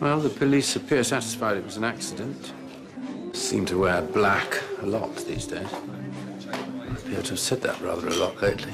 Well, the police appear satisfied it was an accident. Seem to wear black a lot these days. Appear to have said that rather a lot lately.